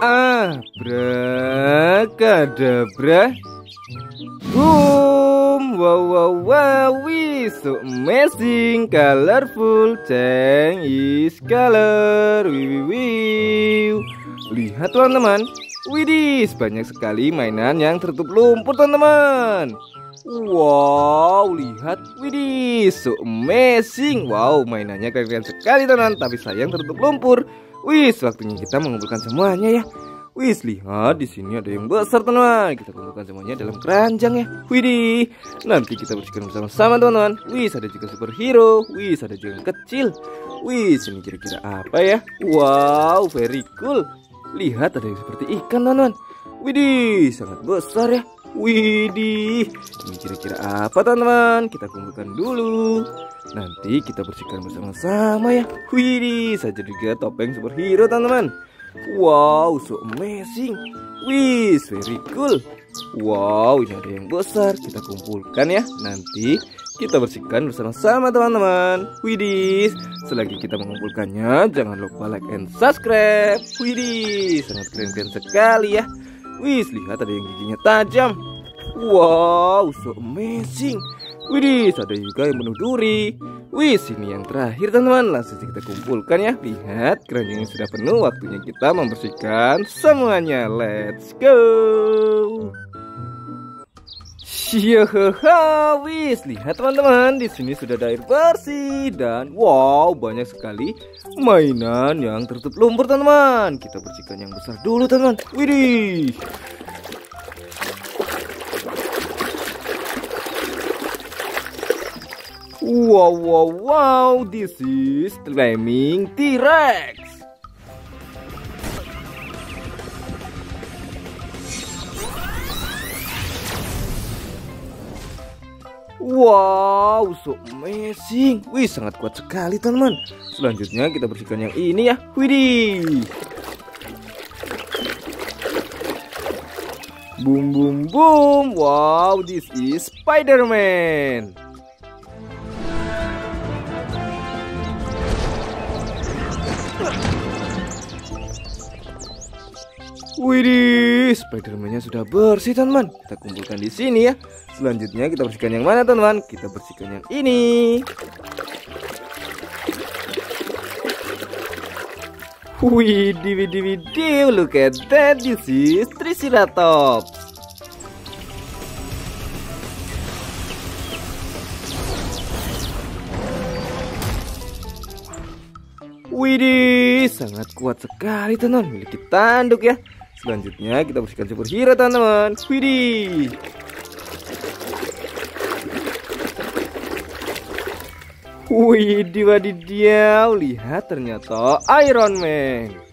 Abrakadabra Boom Wow wow wow We so amazing Colorful is color Wiu wiu Lihat teman-teman. Widih banyak sekali mainan yang tertutup lumpur teman-teman. Wow, lihat, widih, so amazing. Wow, mainannya keren-keren sekali teman, tapi sayang tertutup lumpur. Wis, waktunya kita mengumpulkan semuanya ya. Wis, lihat di sini ada yang besar teman. Kita kumpulkan semuanya dalam keranjang ya. Widih, nanti kita bersihkan bersama-sama teman-teman. Wis, ada juga superhero. Wis, ada juga yang kecil. Wis, ini kira-kira apa ya? Wow, very cool. Lihat ada yang seperti ikan teman-teman. Widih, sangat besar ya. Widih, ini kira-kira apa teman-teman? Kita kumpulkan dulu. Nanti kita bersihkan bersama-sama ya. Widih, saja juga topeng superhero teman-teman. Wow, so amazing. Wih, very cool. Wow, ini ada yang besar. Kita kumpulkan ya. Nanti kita bersihkan bersama-sama teman-teman. Widih, selagi kita mengumpulkannya, jangan lupa like and subscribe. Widih, sangat keren-keren sekali ya. Wih, lihat ada yang giginya tajam. Wow, so amazing. Widih, ada juga yang penuh duri. Wih, sini yang terakhir teman-teman. Langsung kita kumpulkan ya. Lihat, keranjangnya sudah penuh. Waktunya kita membersihkan semuanya. Let's go. Syahaha, wis lihat teman-teman di sini sudah ada air bersih dan wow banyak sekali mainan yang tertutup lumpur teman-teman. Kita bersihkan yang besar dulu teman. Widih. Wow, wow, wow, this is Flaming T-Rex. Wow, so amazing. Wih, sangat kuat sekali, teman. Selanjutnya kita bersihkan yang ini ya. Widih. Boom, boom, boom. Wow, this is Spider-Man. Widih, Spiderman-nya sudah bersih teman-teman. Kita kumpulkan di sini ya. Selanjutnya kita bersihkan yang mana teman-teman? Kita bersihkan yang ini. Widih, widih, widih. Look at that. This is Triceratops. Widih, sangat kuat sekali teman Memiliki tanduk ya Selanjutnya kita bersihkan superhero teman-teman Widih Widih wadidiau Lihat ternyata Iron Man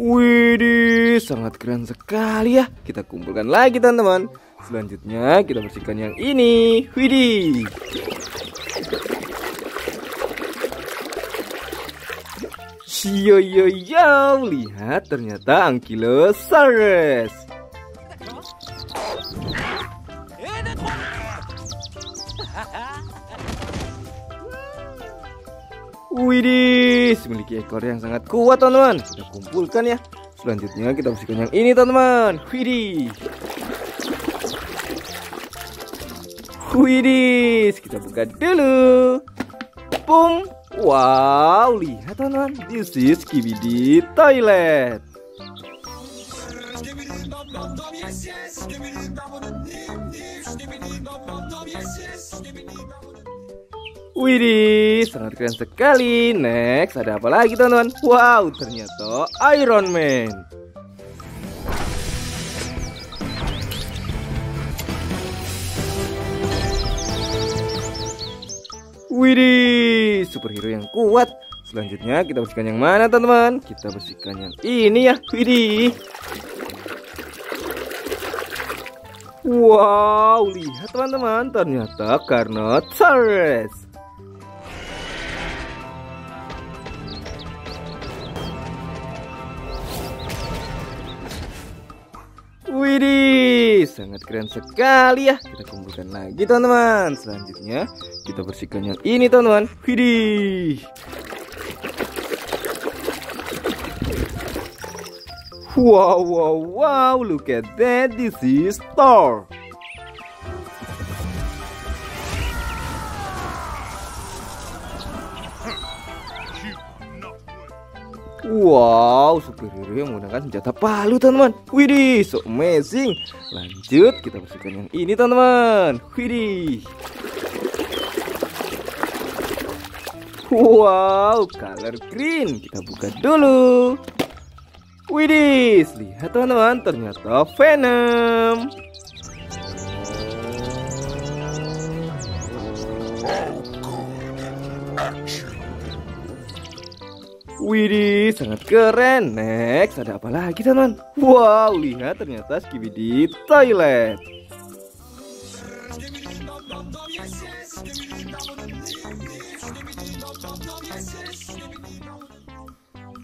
Widih, sangat keren sekali ya. Kita kumpulkan lagi teman-teman. Selanjutnya kita bersihkan yang ini. Widih. Yo yo yo, lihat ternyata Ankylosaurus. Widih, memiliki ekor yang sangat kuat teman-teman. Kita kumpulkan ya. Selanjutnya kita bersihkan yang ini teman-teman. Widih. Widih, kita buka dulu. Boom. Wow, lihat teman-teman. This is Skibidi Toilet. Widih, sangat keren sekali. Next, ada apa lagi teman-teman? Wow, ternyata Iron Man. Widih, superhero yang kuat. Selanjutnya kita bersihkan yang mana teman-teman? Kita bersihkan yang ini ya. Widih. Wow, lihat teman-teman, ternyata karena Carnotaurus. Widih, sangat keren sekali ya. Kita kumpulkan lagi teman-teman. Selanjutnya kita bersihkan yang ini teman-teman. Widih. Wow, wow, wow, look at that. This is Thor. Wow, superhero yang menggunakan senjata palu teman-teman. Widih, so amazing. Lanjut, kita bersihkan yang ini teman-teman. Widih. Wow, color green. Kita buka dulu. Widih, lihat teman-teman. Ternyata Venom Widih, sangat keren. Next, ada apa lagi teman? Wow, lihat ternyata Skibidi Toilet.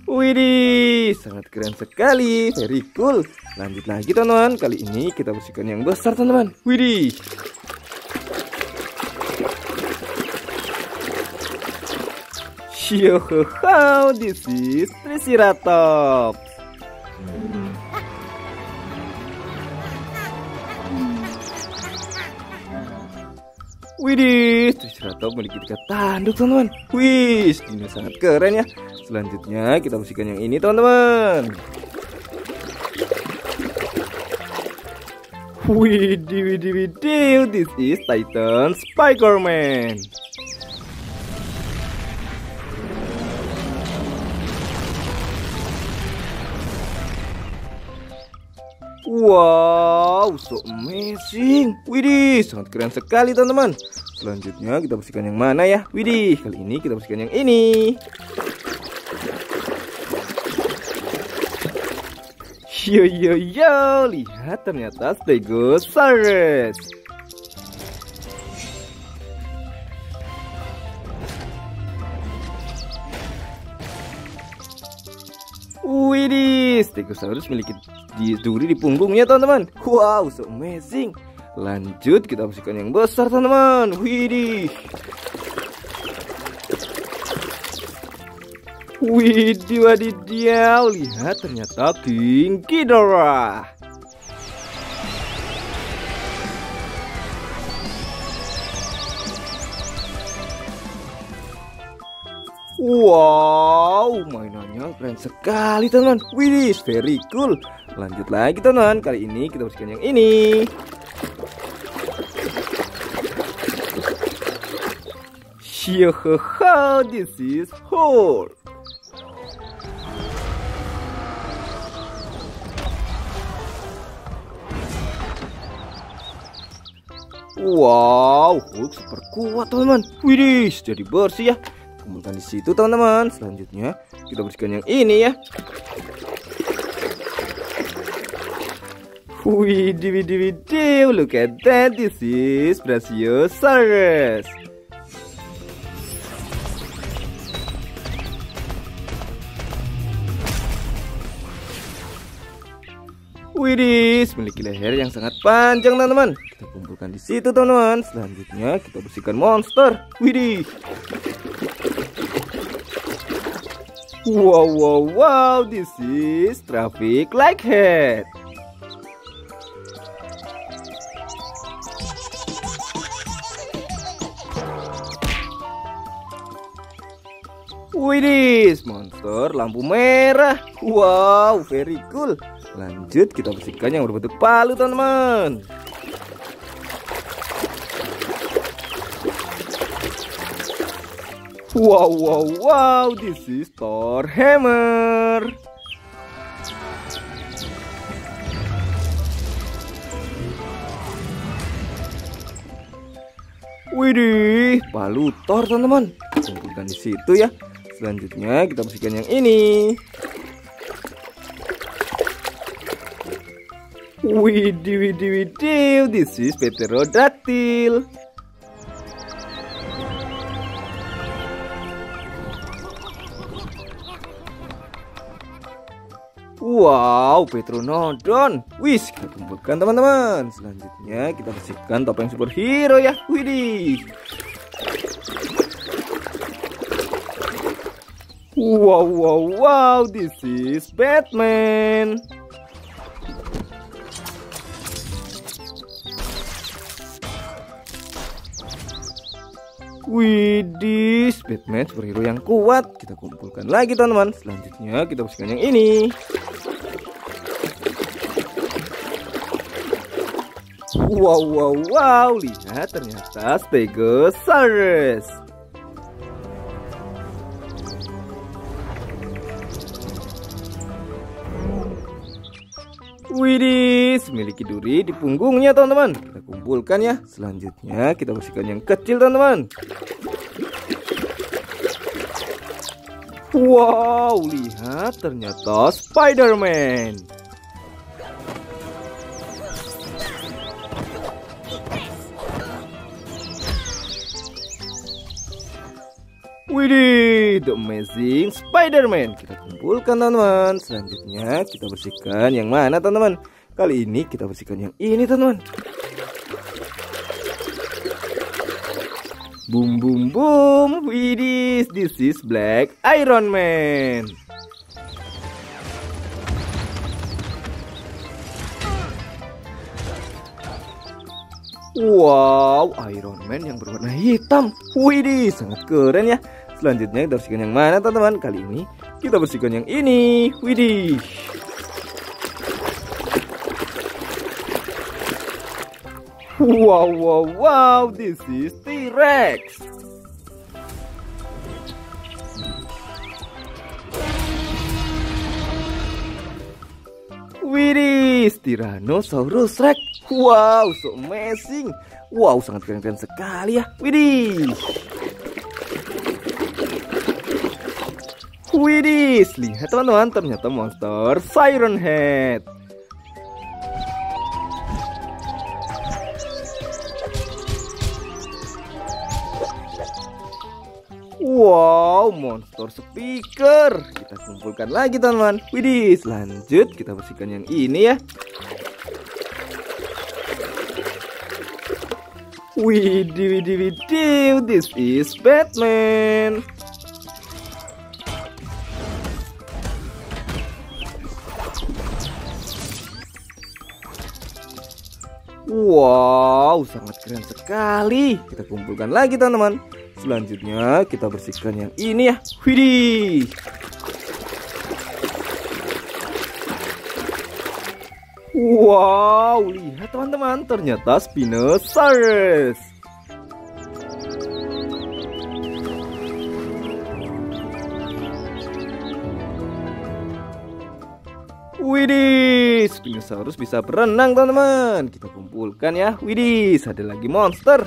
Widih, sangat keren sekali. Very cool. Lanjut lagi teman-teman. Kali ini kita bersihkan yang besar teman-teman. Widih. Yo this is Triceratops. Widih, Triceratops memiliki tiga tanduk teman-teman. Wih, ini sangat keren ya. Selanjutnya kita bersihkan yang ini teman-teman. Widih, widih, widih, this is Titan Spider-Man. Wow, so amazing. Widih, sangat keren sekali teman-teman. Selanjutnya kita bersihkan yang mana ya? Widih, kali ini kita bersihkan yang ini. Yo yo yo, lihat ternyata Stegosaurus. Stegosaurus memiliki duri di punggungnya teman-teman. Wow, so amazing. Lanjut kita bersihkan yang besar teman-teman. Widih. Widih wadidiau, lihat ternyata King Ghidorah. Wow, mainannya keren sekali teman. Widih, very cool. Lanjut lagi teman. Kali ini kita bersihkan yang ini. Yo this is Hulk. Wow, Hulk super kuat teman-teman. Widih, jadi bersih ya kumpulkan di situ teman-teman selanjutnya kita bersihkan yang ini ya Widih, widih, widih, look at that, this is Brachiosaurus. Widih, memiliki leher yang sangat panjang teman-teman. Kita kumpulkan di situ teman-teman. Selanjutnya kita bersihkan monster. Widih. Wow, wow, wow, this is traffic like head. Widih, monster lampu merah. Wow, very cool. Lanjut kita bersihkan yang berbentuk palu, teman-teman. Wow, wow, wow, this is Thor Hammer. Widih, palu Thor teman-teman. Kumpulkan di situ ya. Selanjutnya kita bersihkan yang ini. Widih, widih, widih, this is Pterodactyl. Wow, Petronodon. Wis, kita kumpulkan teman-teman. Selanjutnya kita bersihkan topeng superhero ya. Widih. Wow, wow, wow, this is Batman. Widih, Batman superhero yang kuat. Kita kumpulkan lagi teman-teman. Selanjutnya kita bersihkan yang ini. Wow, wow, wow. Lihat ternyata Stegosaurus. Widih, memiliki duri di punggungnya teman-teman. Kita kumpulkan ya. Selanjutnya kita bersihkan yang kecil teman-teman. Wow, lihat ternyata Spider-Man. Widih, The Amazing Spider-Man. Kita kumpulkan teman-teman. Selanjutnya kita bersihkan yang mana teman-teman? Kali ini kita bersihkan yang ini teman-teman. Boom boom boom. Widih, this is Black Iron Man. Wow, Iron Man yang berwarna hitam. Widih, sangat keren ya. Selanjutnya kita bersihkan yang mana teman-teman? Kali ini kita bersihkan yang ini. Widih. Wow, wow, wow, this is T-Rex. Widih, Tyrannosaurus Rex. Wow, so amazing. Wow, sangat keren-keren sekali ya. Widih. Widih, lihat teman-teman, ternyata monster Siren Head. Wow, monster speaker. Kita kumpulkan lagi teman-teman. Widih, lanjut kita bersihkan yang ini ya. Widih, widih, widih, this is Batman. Wow, sangat keren sekali. Kita kumpulkan lagi teman-teman. Selanjutnya kita bersihkan yang ini ya. Widih. Wow, lihat teman-teman, ternyata Spinosaurus. Widih, Spinosaurus bisa berenang teman-teman. Kita kumpulkan ya. Widih, ada lagi monster.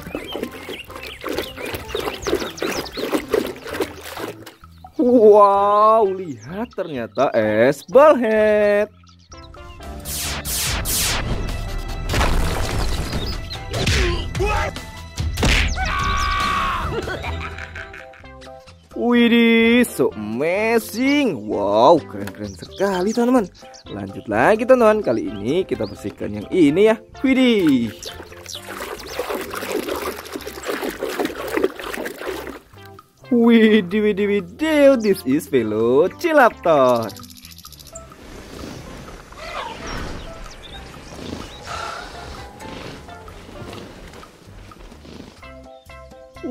Wow, lihat ternyata es ballhead. Widih, so amazing. Wow, keren-keren sekali teman-teman. Lanjut lagi teman-teman. Kali ini kita bersihkan yang ini ya. Widih. Widih, widih, widih. This is Velociraptor.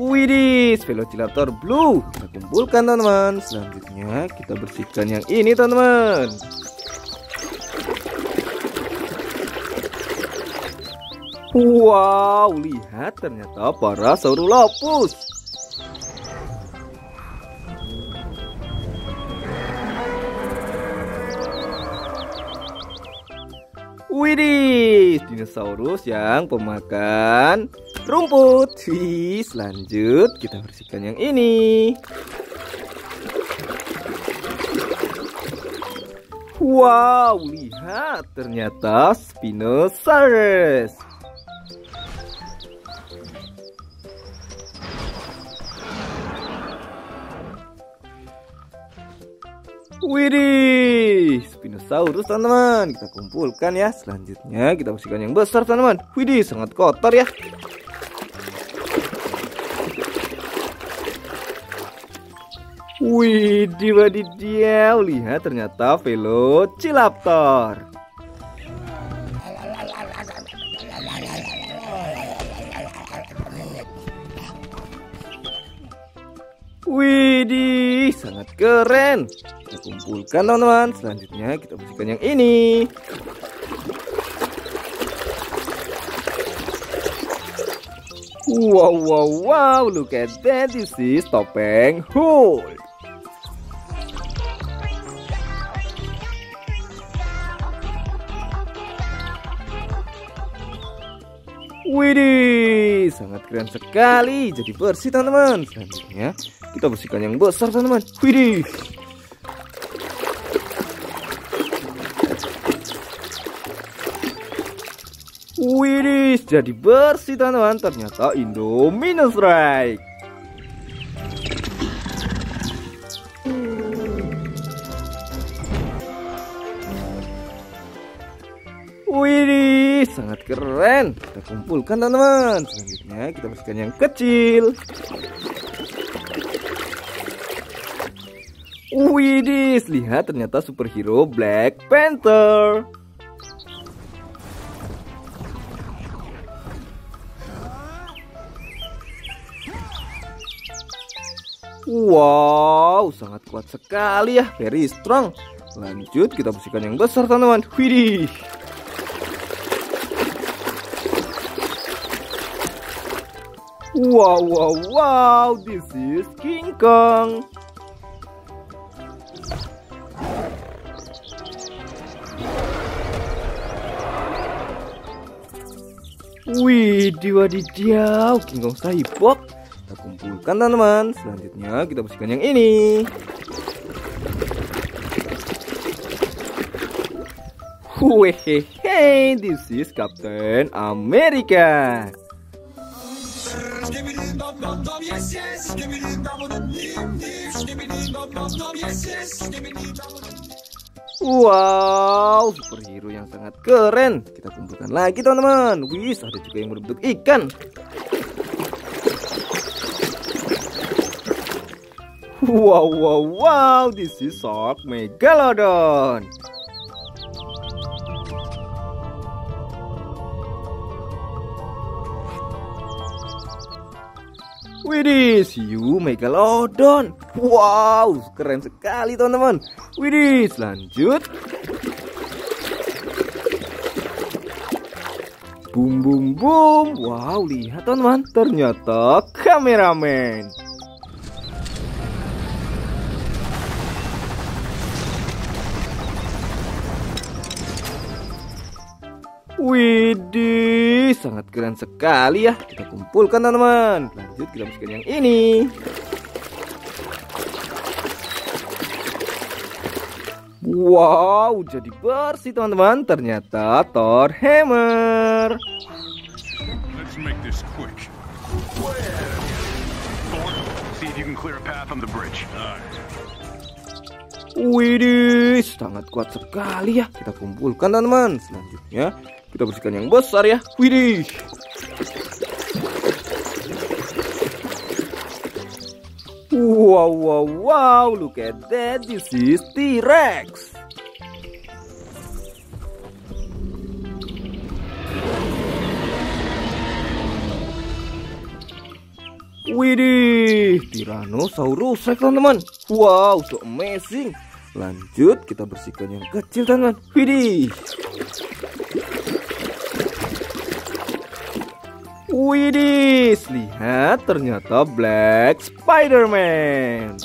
Widih, Velociraptor Blue. Kita kumpulkan teman-teman. Selanjutnya kita bersihkan yang ini teman-teman. Wow, lihat ternyata para Saurolopus. Widih, dinosaurus yang pemakan rumput. Wih, lanjut kita bersihkan yang ini. Wow, lihat ternyata Spinosaurus. Widih, Spinosaurus teman-teman. Kita kumpulkan ya. Selanjutnya kita bersihkan yang besar teman-teman. Widih, sangat kotor ya. Widih wadidiau, lihat ternyata Velociraptor. Widih, sangat keren. Kita kumpulkan teman-teman. Selanjutnya kita bersihkan yang ini. Wow, wow, wow, look at that. This is topeng Hulk. Widih, sangat keren sekali. Jadi bersih teman-teman. Selanjutnya kita bersihkan yang besar teman-teman. Widih. Widih, jadi bersih teman-teman. Ternyata Indominus Rex. Widih, sangat keren. Kita kumpulkan teman-teman. Selanjutnya kita bersihkan yang kecil. Widih, lihat ternyata superhero Black Panther. Wow, sangat kuat sekali ya, very strong. Lanjut kita bersihkan yang besar teman-teman. Widih. Wow, wow, wow, this is King Kong. Wih, wadidaw, King Kong Cyborg. Kita kumpulkan teman-teman. Selanjutnya kita bersihkan yang ini. Wehehe, this is Captain America. Wow, superhero yang sangat keren. Kita kumpulkan lagi teman-teman. Wis, ada juga yang berbentuk ikan. Wow, wow, wow, this is Shark Megalodon. Widih, siu megalodon. Wow, keren sekali teman-teman. Widih, lanjut. Boom, boom, boom. Wow, lihat teman-teman. Ternyata kameramen. Widih, sangat keren sekali ya. Kita kumpulkan teman-teman. Lanjut kita bersihkan yang ini. Wow, jadi bersih teman-teman. Ternyata Thor Hammer. Let's make this quick. Thor, see if you can clear a path on the bridge. Widih, sangat kuat sekali ya. Kita kumpulkan teman-teman. Selanjutnya kita bersihkan yang besar ya. Widih. Wow, wow, wow. Look at that. This is T-Rex. Widih, Tyrannosaurus Rex teman-teman. Wow, so amazing. Lanjut kita bersihkan yang kecil teman-teman. Widih. Widih, lihat ternyata Black Spider-Man.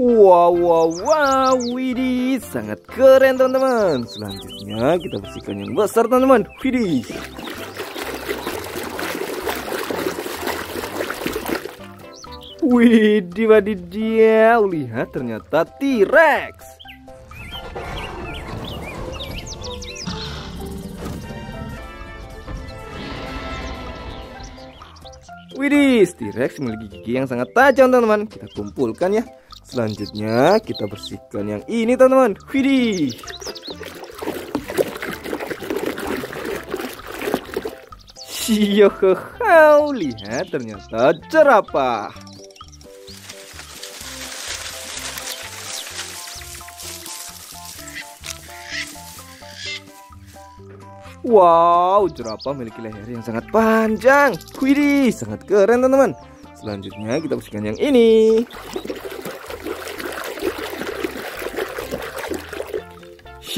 Wow, wow, wow, widih, sangat keren teman-teman. Selanjutnya kita bersihkan yang besar teman-teman. Widih. Widih, wadidiau, lihat ternyata T-Rex. Widih, T-Rex memiliki gigi yang sangat tajam teman-teman. Kita kumpulkan ya. Selanjutnya kita bersihkan yang ini teman-teman. Widih Yohoho, lihat ternyata jerapah Wow, jerapah memiliki leher yang sangat panjang. Widih, sangat keren teman-teman. Selanjutnya kita bersihkan yang ini.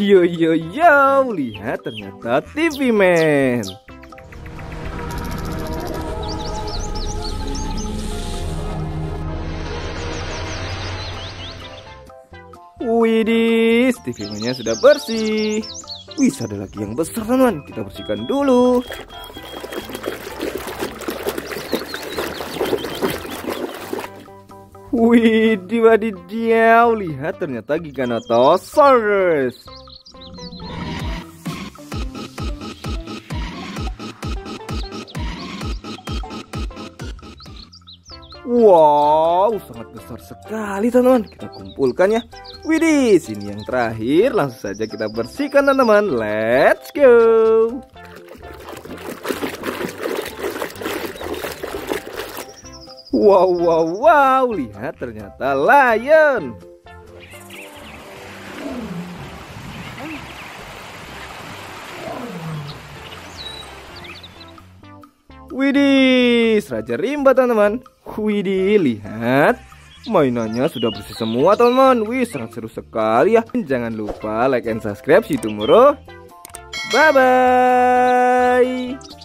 Yo yo yo, lihat ternyata TV Man. Widih, TV Man-nya sudah bersih. Wih, ada lagi yang besar teman. Kita bersihkan dulu. Wih, wadidiau. Lihat ternyata Giganotosaurus. Wow, sangat besar sekali teman-teman. Kita kumpulkan ya. Widih, sini yang terakhir. Langsung saja kita bersihkan teman-teman. Let's go. Wow, wow, wow. Lihat ternyata lion. Widih, Raja Rimba teman-teman. Widih, lihat. Mainannya sudah bersih semua teman-teman. Wih, sangat seru sekali ya. Jangan lupa like and subscribe si Tumuro. Bye-bye.